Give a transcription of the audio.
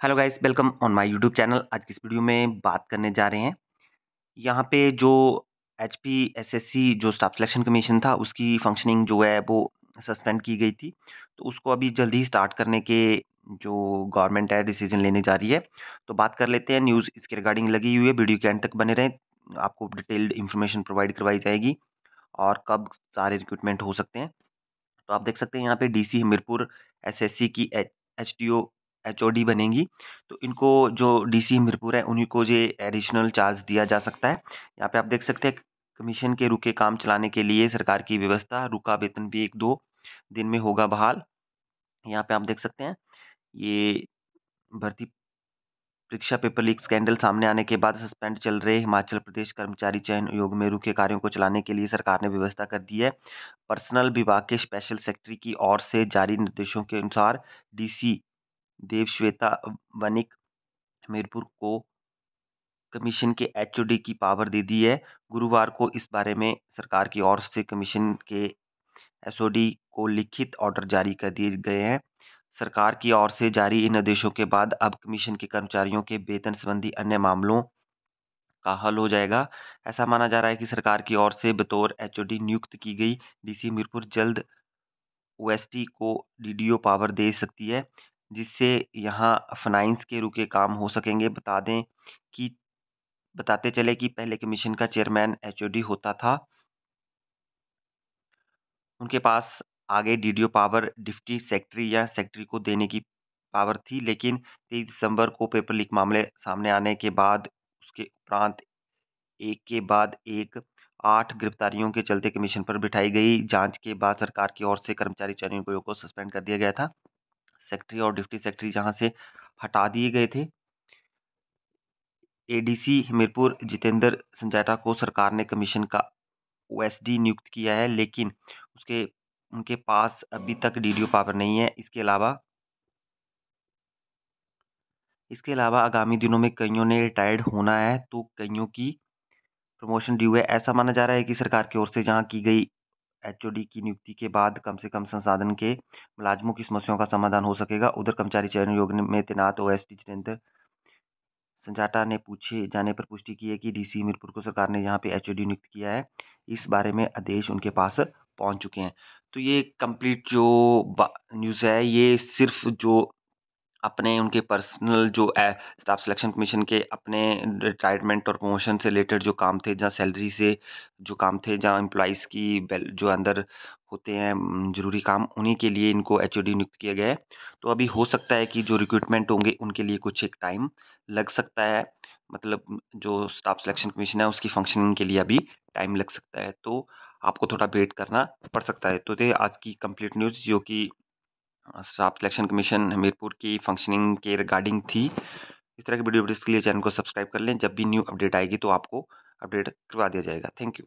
Hello guys, welcome on my YouTube channel. आज की इस वीडियो में बात करने जा रहे हैं। यहाँ पे जो एच पी जो स्टाफ सिलेक्शन कमीशन था, उसकी फंक्शनिंग जो है, वो सस्पेंड की गई थी। तो उसको अभी जल्दी ही स्टार्ट करने के जो गवर्नमेंट है डिसीज़न लेने जा रही है। तो बात कर लेते हैं न्यूज़ इसके रिगार्डिंग लगी हुई है। वीडियो के एंड तक बने रहें। आपको डिटेल्ड इन्फॉर्मेशन प्रोवाइड करवाई जाएगी और कब सारे रिक्रूटमेंट हो सकते हैं। तो आप देख सकते हैं यहाँ पे D C Hamirpur S S C की एच टी ओ एचओडी बनेंगी तो इनको जो डी सी हमीरपुर है, उन्हीं को ये एडिशनल चार्ज दिया जा सकता है। यहाँ पे आप देख सकते हैं, कमीशन के रुके काम चलाने के लिए सरकार की व्यवस्था, रुका वेतन भी एक दो दिन में होगा बहाल। यहाँ पे आप देख सकते हैं, ये भर्ती परीक्षा पेपर लीक स्कैंडल सामने आने के बाद सस्पेंड चल रहे हिमाचल प्रदेश कर्मचारी चयन आयोग में रुके कार्यों को चलाने के लिए सरकार ने व्यवस्था कर दी है। पर्सनल विभाग के स्पेशल सेक्रेटरी की ओर से जारी निर्देशों के अनुसार डीसी देवश्वेता वनिक हमीरपुर को कमीशन के एचओडी की पावर दे दी है। गुरुवार को इस बारे में सरकार की ओर से कमीशन के एसओडी को लिखित ऑर्डर जारी कर दिए गए हैं। सरकार की ओर से जारी इन आदेशों के बाद अब कमीशन के कर्मचारियों के वेतन संबंधी अन्य मामलों का हल हो जाएगा। ऐसा माना जा रहा है कि सरकार की ओर से बतौर एचओडी नियुक्त की गई। डीसी हमीरपुर जल्द ओएसटी को डीडीओ पावर दे सकती है। जिससे यहाँ फाइनेंस के रुके काम हो सकेंगे। बता दें कि, बताते चले कि पहले कमीशन का चेयरमैन एचओडी होता था। उनके पास आगे डीडीओ पावर, डिप्टी सेक्रेटरी या सेक्रेटरी को देने की पावर थी, लेकिन तेईस दिसंबर को पेपर लीक मामले सामने आने के बाद, उसके उपरांत एक के बाद एक, आठ गिरफ्तारियों के चलते कमीशन पर बिठाई गई। जाँच के बाद सरकार की ओर से कर्मचारी चयन को सस्पेंड कर दिया गया था। सेक्रेटरी और डिप्टी सेक्रेटरी जहाँ से हटा दिए गए थे। एडीसी हमीरपुर जितेंद्र संजाटा को सरकार ने कमीशन का ओएसडी नियुक्त किया है, लेकिन उसके, उनके पास अभी तक डीडीओ पावर नहीं है। इसके अलावा इसके अलावा आगामी दिनों में कईयों ने रिटायर्ड होना है तो कईयों की प्रमोशन ड्यू है, ऐसा माना जा रहा है कि सरकार की ओर से जहाँ की गई एचओडी की नियुक्ति के बाद कम से कम संसाधन के मुलाजमों की समस्याओं का समाधान हो सकेगा। उधर कर्मचारी चयन योग में तैनात ओ एस संजाटा ने पूछे जाने पर पुष्टि की है कि डीसी मीरपुर को सरकार ने यहाँ पे एचओडी नियुक्त किया है। इस बारे में आदेश उनके पास पहुँच चुके हैं। तो ये कंप्लीट जो न्यूज़ है, ये सिर्फ़ जो अपने उनके पर्सनल जो स्टाफ सिलेक्शन कमीशन के अपने रिटायरमेंट और प्रमोशन से रिलेटेड जो काम थे, जहाँ सैलरी से जो काम थे, जहाँ एम्प्लॉइज़ की जो अंदर होते हैं ज़रूरी काम, उन्हीं के लिए इनको एचओडी नियुक्त किया गया है। तो अभी हो सकता है कि जो रिक्रूटमेंट होंगे, उनके लिए कुछ एक टाइम लग सकता है मतलब जो स्टाफ सिलेक्शन कमीशन है, उसकी फंक्शनिंग के लिए अभी टाइम लग सकता है। तो आपको थोड़ा वेट करना पड़ सकता है। तो थे आज की कंप्लीट न्यूज़ जो कि स्टाफ सिलेक्शन कमीशन हमीरपुर की फंक्शनिंग के रिगार्डिंग थी। इस तरह की वीडियो अपडेट्स के लिए चैनल को सब्सक्राइब कर लें। जब भी न्यू अपडेट आएगी तो आपको अपडेट करवा दिया जाएगा। Thank you